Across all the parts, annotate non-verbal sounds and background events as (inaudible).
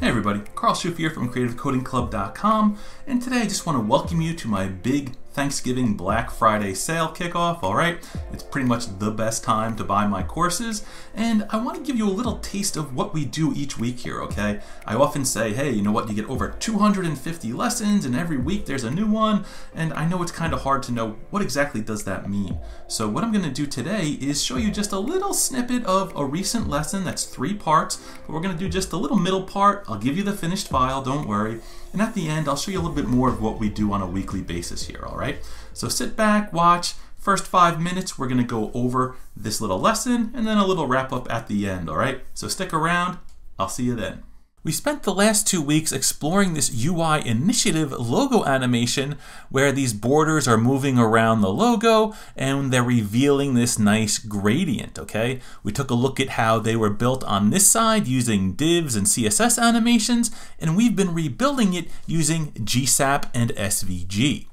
Hey everybody, Carl Schooff here from CreativeCodingClub.com, and today I just want to welcome you to my big Thanksgiving Black Friday sale kickoff, alright? It's pretty much the best time to buy my courses, and I want to give you a little taste of what we do each week here, okay? I often say, hey, you know what, you get over 250 lessons, and every week there's a new one, and I know it's kind of hard to know what exactly does that mean. So what I'm going to do today is show you just a little snippet of a recent lesson that's three parts, but we're going to do just a little middle part. I'll give you the finished file, don't worry. And at the end, I'll show you a little bit more of what we do on a weekly basis here, all right? So sit back, watch. First five minutes, we're gonna go over this little lesson and then a little wrap up at the end, all right? So stick around, I'll see you then. We spent the last two weeks exploring this UI initiative logo animation where these borders are moving around the logo and they're revealing this nice gradient, okay? We took a look at how they were built on this side using divs and CSS animations, and we've been rebuilding it using GSAP and SVG.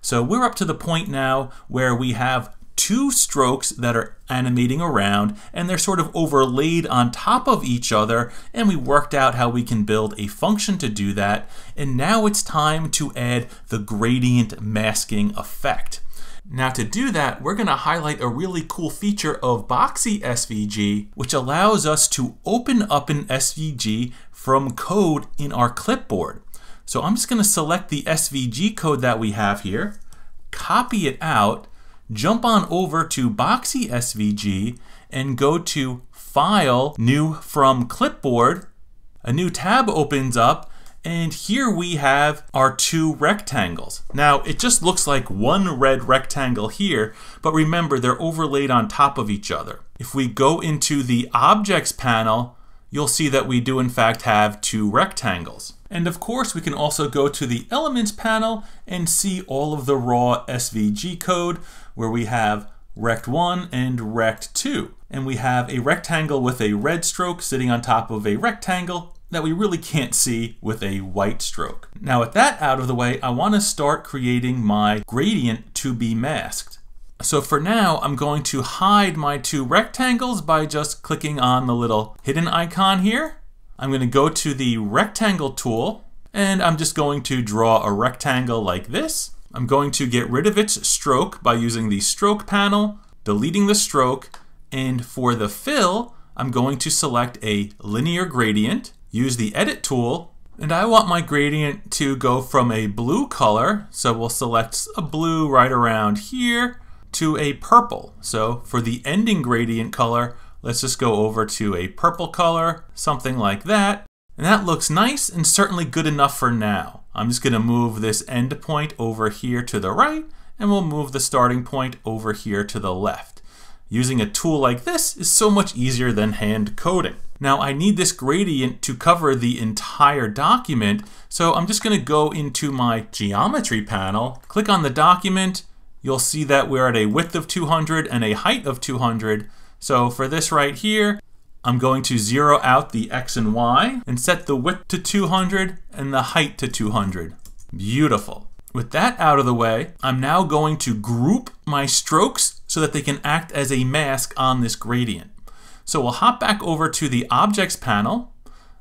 So we're up to the point now where we have two strokes that are animating around and they're sort of overlaid on top of each other and we worked out how we can build a function to do that and now it's time to add the gradient masking effect. Now to do that, we're going to highlight a really cool feature of Boxy SVG, which allows us to open up an SVG from code in our clipboard. So I'm just going to select the SVG code that we have here, copy it out, jump on over to Boxy SVG and go to File, New from Clipboard. A new tab opens up and here we have our two rectangles. Now, it just looks like one red rectangle here, but remember, they're overlaid on top of each other. If we go into the Objects panel, you'll see that we do in fact have two rectangles. And of course, we can also go to the Elements panel and see all of the raw SVG code where we have rect1 and rect2. And we have a rectangle with a red stroke sitting on top of a rectangle that we really can't see with a white stroke. Now with that out of the way, I want to start creating my gradient to be masked. So for now, I'm going to hide my two rectangles by just clicking on the little hidden icon here. I'm going to go to the rectangle tool and I'm just going to draw a rectangle like this. I'm going to get rid of its stroke by using the stroke panel, deleting the stroke, and for the fill, I'm going to select a linear gradient, use the edit tool, and I want my gradient to go from a blue color, so we'll select a blue right around here, to a purple. So for the ending gradient color, let's just go over to a purple color, something like that. And that looks nice and certainly good enough for now. I'm just going to move this end point over here to the right, and we'll move the starting point over here to the left. Using a tool like this is so much easier than hand coding. Now I need this gradient to cover the entire document, so I'm just going to go into my geometry panel, click on the document, you'll see that we're at a width of 200 and a height of 200. So for this right here, I'm going to zero out the X and Y and set the width to 200 and the height to 200. Beautiful. With that out of the way, I'm now going to group my strokes so that they can act as a mask on this gradient. So we'll hop back over to the Objects panel.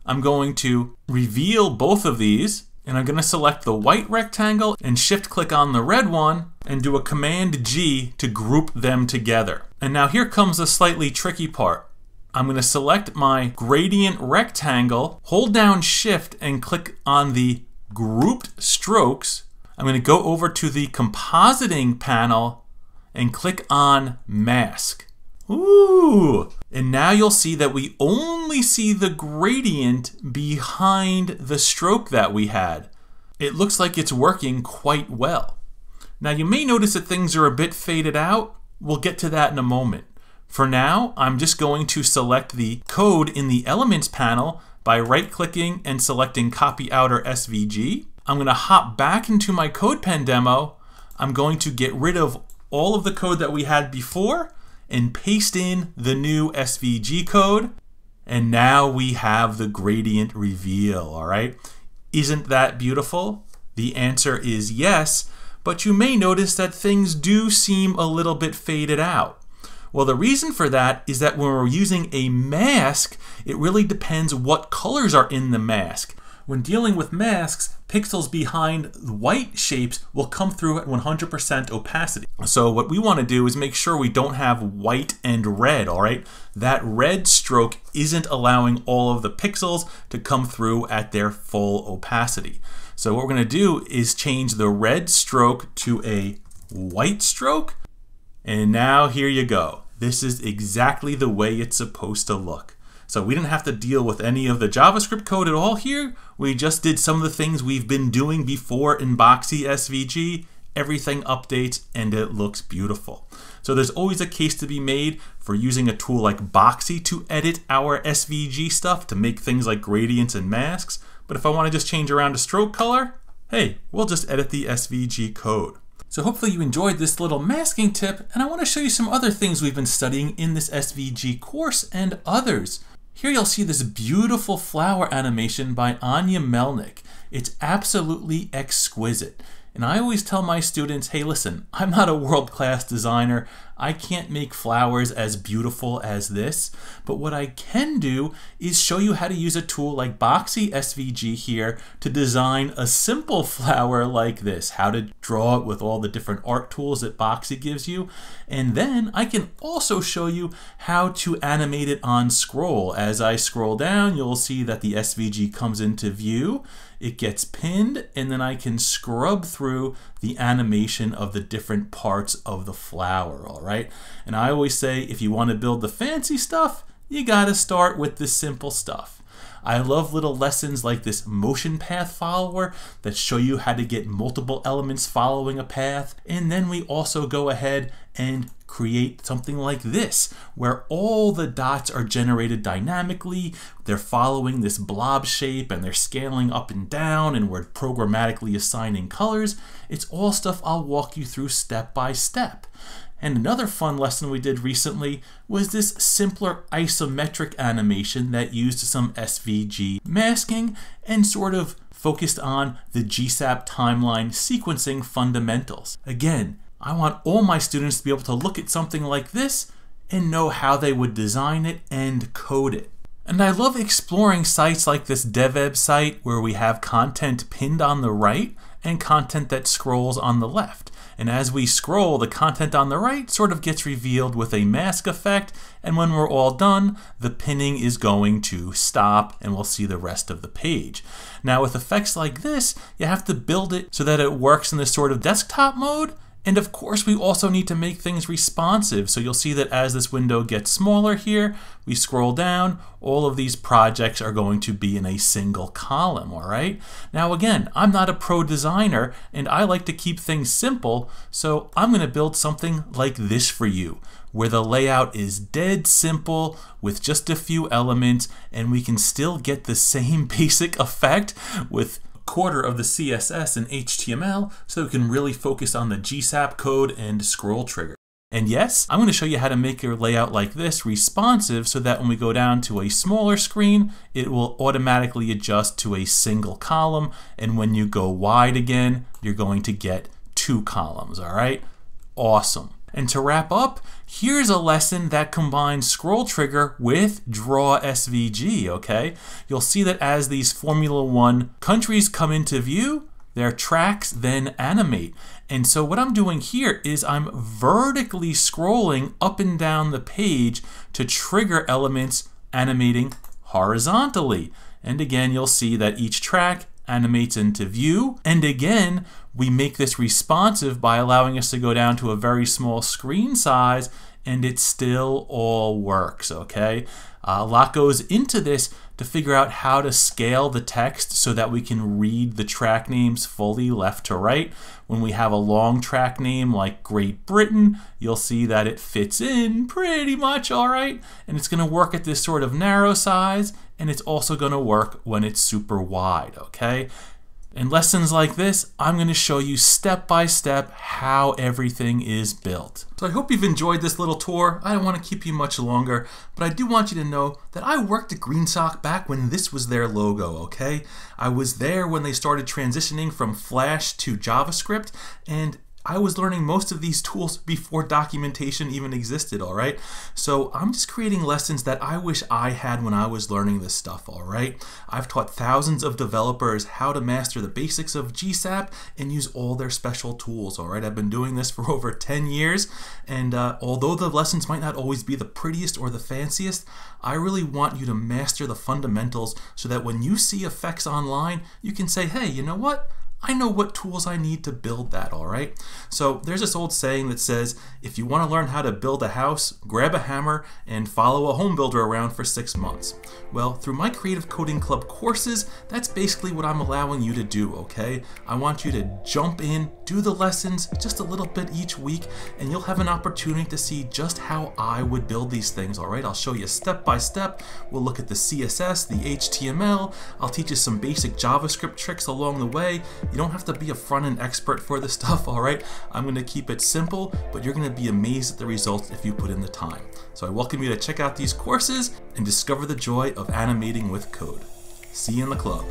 I'm going to reveal both of these, and I'm going to select the white rectangle and shift click on the red one and do a Command G to group them together. And now here comes the slightly tricky part. I'm going to select my gradient rectangle, hold down shift and click on the grouped strokes. I'm going to go over to the compositing panel and click on mask. Ooh! And now you'll see that we only see the gradient behind the stroke that we had. It looks like it's working quite well. Now you may notice that things are a bit faded out. We'll get to that in a moment. For now, I'm just going to select the code in the Elements panel by right-clicking and selecting Copy Outer SVG. I'm going to hop back into my CodePen demo. I'm going to get rid of all of the code that we had before and paste in the new SVG code. And now we have the gradient reveal, all right? Isn't that beautiful? The answer is yes, but you may notice that things do seem a little bit faded out. Well, the reason for that is that when we're using a mask, it really depends what colors are in the mask. When dealing with masks, pixels behind white shapes will come through at 100% opacity. So what we want to do is make sure we don't have white and red, all right? That red stroke isn't allowing all of the pixels to come through at their full opacity. So what we're to do is change the red stroke to a white stroke. And now here you go. This is exactly the way it's supposed to look. So we didn't have to deal with any of the JavaScript code at all here. We just did some of the things we've been doing before in Boxy SVG. Everything updates and it looks beautiful. So there's always a case to be made for using a tool like Boxy to edit our SVG stuff to make things like gradients and masks. But if I want to just change around a stroke color, hey, we'll just edit the SVG code. So hopefully you enjoyed this little masking tip, and I want to show you some other things we've been studying in this SVG course and others. Here you'll see this beautiful flower animation by Anya Melnyk. It's absolutely exquisite. And I always tell my students, hey, listen, I'm not a world class designer. I can't make flowers as beautiful as this, but what I can do is show you how to use a tool like Boxy SVG here to design a simple (laughs) flower like this, how to draw it with all the different art tools that Boxy gives you. And then I can also show you how to animate it on scroll. As I scroll down, you'll see that the SVG comes into view it gets pinned, and then I can scrub through the animation of the different parts of the flower, all right? And I always say if you want to build the fancy stuff, you got to start with the simple stuff. I love little lessons like this motion path follower that show you how to get multiple elements following a path. And then we also go ahead and create something like this, where all the dots are generated dynamically. They're following this blob shape and they're scaling up and down, and we're programmatically assigning colors. It's all stuff I'll walk you through step by step. And another fun lesson we did recently was this simpler isometric animation that used some SVG masking and sort of focused on the GSAP timeline sequencing fundamentals. Again, I want all my students to be able to look at something like this and know how they would design it and code it. And I love exploring sites like this DevEb site where we have content pinned on the right and content that scrolls on the left. And as we scroll, the content on the right sort of gets revealed with a mask effect. And when we're all done, the pinning is going to stop and we'll see the rest of the page. Now with effects like this, you have to build it so that it works in this sort of desktop mode and of course, we also need to make things responsive. So you'll see that as this window gets smaller here, we scroll down, all of these projects are going to be in a single column, all right? Now again, I'm not a pro designer and I like to keep things simple, so I'm gonna build something like this for you where the layout is dead simple with just a few elements and we can still get the (laughs) same basic effect with quarter of the CSS and HTML so we can really focus on the GSAP code and scroll trigger. And yes, I'm going to show you how to make your layout like this responsive so that when we go down to a smaller screen, it will automatically adjust to a single column. And when you go wide again, you're going to get two columns, all right? Awesome. And to wrap up, here's a lesson that combines scroll trigger with draw SVG, okay? You'll see that as these Formula One countries come into view, their tracks then animate. And so what I'm doing here is I'm vertically scrolling up and down the page to trigger elements animating horizontally. And again, you'll see that each track animates into view. And again, we make this responsive by allowing us to go down to a very small screen size and it still all works, okay? Uh, a lot goes into this to figure out how to scale the text so that we can read the track names fully left to right. When we have a long track name like Great Britain, you'll see that it fits in pretty much all right, and it's going to work at this sort of narrow size, and it's also going to work when it's super wide, okay? In lessons like this, I'm going to show you step by step how everything is built. So I hope you've enjoyed this little tour. I don't want to keep you much longer, but I do want you to know that I worked at GreenSock back when this was their logo, okay? I was there when they started transitioning from Flash to JavaScript, and I was learning most of these tools before documentation even existed, all right? So I'm just creating lessons that I wish I had when I was learning this stuff, all right? I've taught thousands of developers how to master the basics of GSAP and use all their special tools, all right? I've been doing this for (laughs) over 10 years, and uh, although the lessons might not always be the prettiest or the fanciest, I really want you to master the fundamentals so that when you see effects online, you can say, hey, you know what? I know what tools I need to build that, all right? So there's this old saying that says, if you want to learn how to build a house, grab a hammer and follow a home builder around for six months. Well, through my Creative Coding Club courses, that's basically what I'm allowing you to do, okay? I want you to jump in, do the lessons just a little bit each week, and you'll have an opportunity to see just how I would build these things, all right? I'll show you step by step. We'll look at the CSS, the HTML. I'll teach you some basic JavaScript tricks along the way. You don't have to be a front end expert for this (laughs) stuff, all right? I'm gonna keep it simple, but you're gonna be amazed at the results if you put in the time. So I welcome you to check out these courses and discover the joy of animating with code. See you in the club.